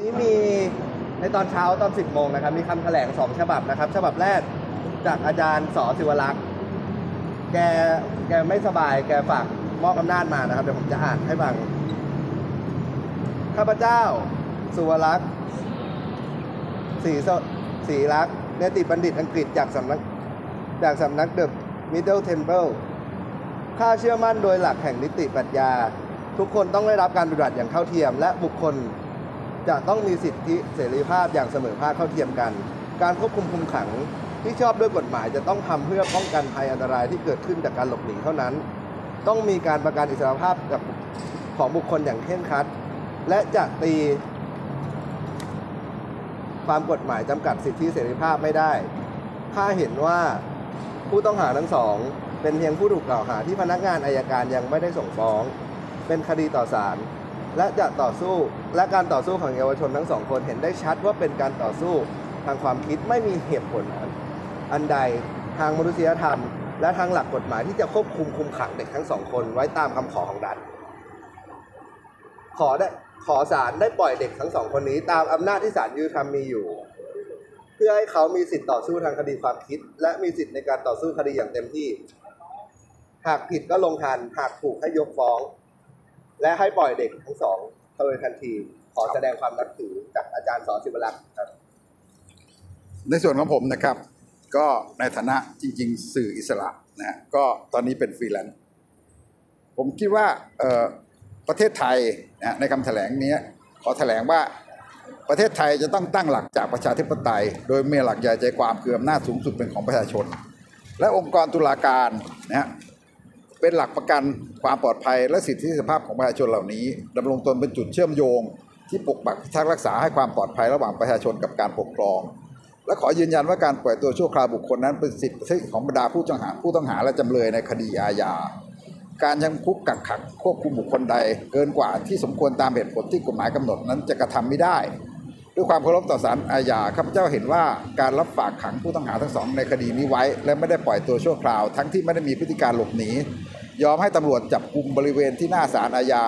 นี้มีในตอนเช้าตอน10โมงนะครับ มีคำแถลงสองฉบับนะครับ ฉบับแรกจากอาจารย์ ส.ศิวรักษ์แกแกไม่สบายแกฝากมอบอำนาจมานะครับ เดี๋ยวผมจะอ่านให้ฟัง ข้าพเจ้า สุวรักษ์ศรีสีรักษ์เนติบัณฑิตอังกฤษจากสำนักจากสำนัก The Middle Temple ข้าเชื่อมั่นโดยหลักแห่งนิติปรัชญา ทุกคนต้องได้รับการปฏิบัติอย่างเท่าเทียม และบุคคล จะต้องมีสิทธิเสรีภาพอย่างเสมอภาคเท่าเทียมกัน การควบคุมคุมขังที่ชอบด้วยกฎหมายจะต้องทำเพื่อป้องกันภัยอันตรายที่เกิดขึ้นจากการหลบหนีเท่านั้น ต้องมีการประกันอิสรภาพกับของบุคคลอย่างเคร่งครัด และจะตีความกฎหมายจำกัดสิทธิเสรีภาพไม่ได้ ถ้าเห็นว่าผู้ต้องหาทั้งสอง เป็นเพียงผู้ถูกกล่าวหาที่พนักงานอายการยังไม่ได้ส่งฟ้อง เป็นคดีต่อศาล และจะต่อสู้และการต่อสู้ของเยาวชนทั้งสองคนเห็นได้ชัดว่าเป็นการต่อสู้ทางความคิดไม่มีเหตุผลอันใดทางมนุษยธรรม และทางหลักกฎหมายที่จะควบคุมคุมขังเด็กทั้งสองคนไว้ตามคำขอของรัฐขอได้ขอศาลได้ปล่อยเด็กทั้งสองคนนี้ ตามอำนาจที่ศาลยุติธรรมมีอยู่ เพื่อให้เขามีสิทธิ์ต่อสู้ทางคดีความคิด และมีสิทธิ์ในการต่อสู้คดีอย่างเต็มที่ หากผิดก็ลงทันหากถูกให้ยกฟ้อง และให้ปล่อยเด็กทั้งสองโดยทันที ขอแสดงความนับถือจากอาจารย์สอนศิวรักษ์ครับ ในส่วนของผมนะครับ ก็ในฐานะจริง ๆ สื่ออิสระนะฮะก็ตอนนี้เป็นฟรีแลนซ์ผมคิดว่าเอ่อประเทศไทยนะในคำแถลงนี้ขอแถลงว่าประเทศไทยจะต้องตั้งหลักจากประชาธิปไตย โดยมีหลักใหญ่ใจความคืออำนาจสูงสุดเป็นของประชาชน และองค์กรตุลาการนะฮะ เป็นหลักประกันความปลอดภัยและสิทธิเสรีภาพของประชาชนเหล่านี้ดำรงตนเป็นจุดเชื่อมโยง ที่ปกปักพิทักษ์รักษาให้ความปลอดภัยระหว่างประชาชนกับการปกครอง และขอยืนยันว่าการปล่อยตัวชั่วคราวบุคคลนั้นเป็นสิทธิของบรรดาผู้ต้องหาผู้ต้องหาและจำเลยในคดีอาญาการยังคุกกักขังควบคุมบุคคลใด เกินกว่าที่สมควรตามเหตุผลที่กฎหมายกำหนดนั้นจะกระทำไม่ได้ ด้วยความเคารพต่อศาลอาญาข้าพเจ้าเห็นว่าการรับฝากขังผู้ต้องหาทั้งสองในคดีนี้ไว้ และไม่ได้ปล่อยตัวชั่วคราว ทั้งที่ไม่ได้มีพฤติการหลบหนี ยอมให้ตำรวจจับกุมบริเวณที่หน้าศาลอาญา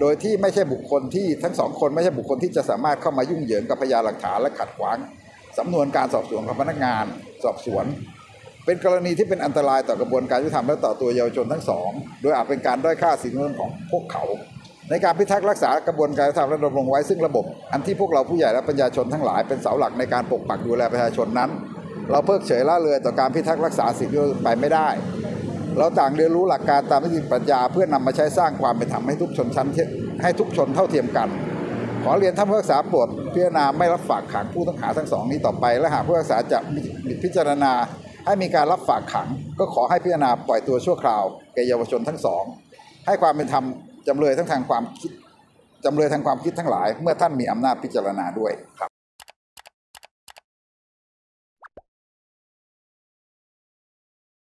โดยที่ไม่ใช่บุคคลที่ทั้งสองคนไม่ใช่บุคคลที่จะสามารถเข้ามายุ่งเหยิงกับพยานหลักฐานและขัดขวางสำนวนการสอบสวนของพนักงานสอบสวน เป็นกรณีที่เป็นอันตรายต่อกระบวนการยุติธรรมและต่อตัวเยาวชนทั้งสอง โดยอาจเป็นการด้อยค่าสิทธิมนุษยชนของพวกเขา ในการพิทักษ์รักษากระบวนการยุติธรรมและดำรงไว้ซึ่งระบบ อันที่พวกเราผู้ใหญ่และประชาชนทั้งหลายเป็นเสาหลักในการปกปักดูแลประชาชนนั้น เราเพิกเฉยละเลยต่อการพิทักษ์รักษาสิทธิมนุษยไปไม่ได้ เราต่างเรียนรู้หลักการตามนิติปรัชญาเพื่อนำมาใช้สร้างความเป็นธรรมให้ทุกชนชั้นให้ทุกชนเท่าเทียมกัน ขอเรียนท่านผู้รักษาโปรดพิจารณาไม่รับฝากขังผู้ต้องหาทั้งสองนี้ต่อไป และหากผู้รักษาจะมีพิจารณาให้มีการรับฝากขัง ก็ขอให้พิจารณาปล่อยตัวชั่วคราวแก่เยาวชนทั้งสอง ให้ความเป็นธรรมจำเลยทั้งทางความคิดจำเลยทางความคิดทั้งหลาย เมื่อท่านมีอำนาจพิจารณาด้วยครับ